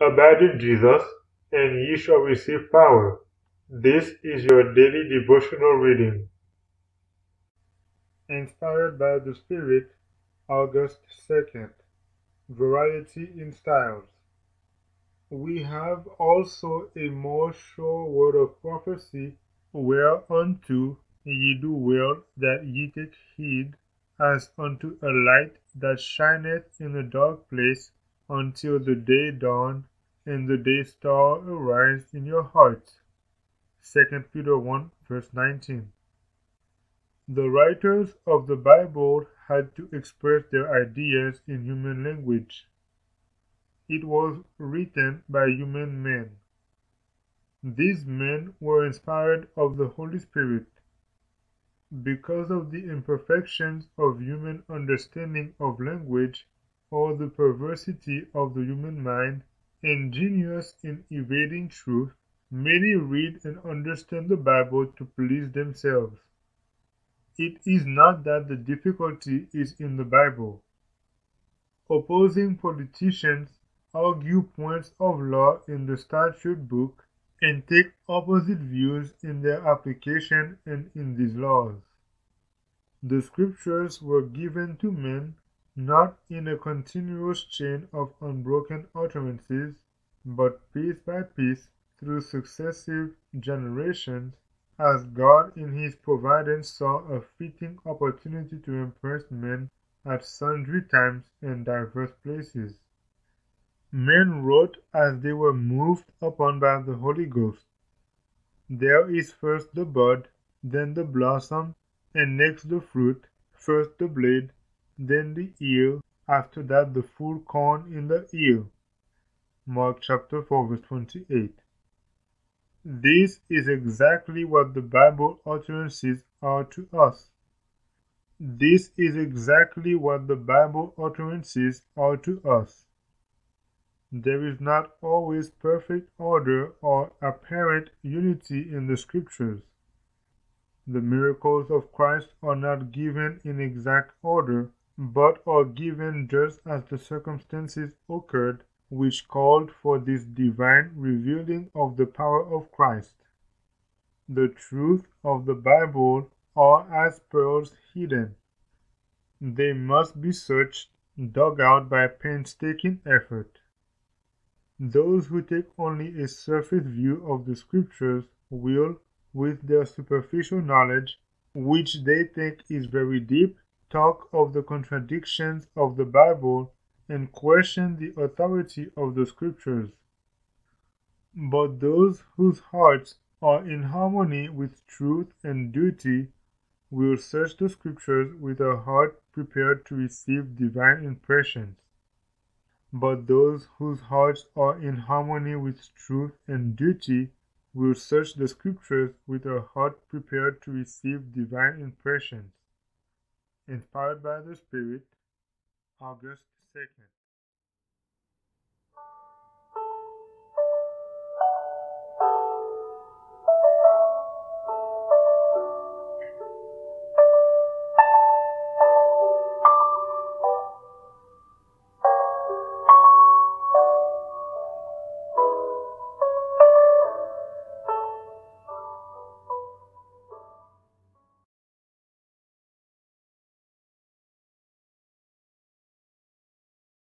Abide in Jesus, and ye shall receive power. This is your daily devotional reading. Inspired by the Spirit, August 2nd. Variety in Styles. We have also a more sure word of prophecy, whereunto ye do well that ye take heed, as unto a light that shineth in a dark place until the day dawn and the day star arise in your hearts. 2 Peter 1 verse 19. The writers of the Bible had to express their ideas in human language. It was written by human men. These men were inspired of the Holy Spirit. Because of the imperfections of human understanding of language, or the perversity of the human mind, ingenious in evading truth, many read and understand the Bible to please themselves. It is not that the difficulty is in the Bible. Opposing politicians argue points of law in the statute book and take opposite views in their application and in these laws. The scriptures were given to men not in a continuous chain of unbroken utterances, but piece by piece through successive generations, as God in his providence saw a fitting opportunity to impress men at sundry times and diverse places. Men wrote as they were moved upon by the Holy Ghost. There is first the bud, then the blossom, and next the fruit, first the blade, then the ear, after that the full corn in the ear. Mark chapter 4 verse 28. This is exactly what the Bible utterances are to us. This is exactly what the Bible utterances are to us. There is not always perfect order or apparent unity in the Scriptures. The miracles of Christ are not given in exact order, but are given just as the circumstances occurred which called for this divine revealing of the power of Christ. The truth of the Bible are as pearls hidden. They must be searched, dug out by painstaking effort. Those who take only a surface view of the Scriptures will, with their superficial knowledge, which they think is very deep, talk of the contradictions of the Bible and question the authority of the Scriptures. But those whose hearts are in harmony with truth and duty will search the Scriptures with a heart prepared to receive divine impressions. But those whose hearts are in harmony with truth and duty will search the Scriptures with a heart prepared to receive divine impressions inspired by the Spirit, August 2nd.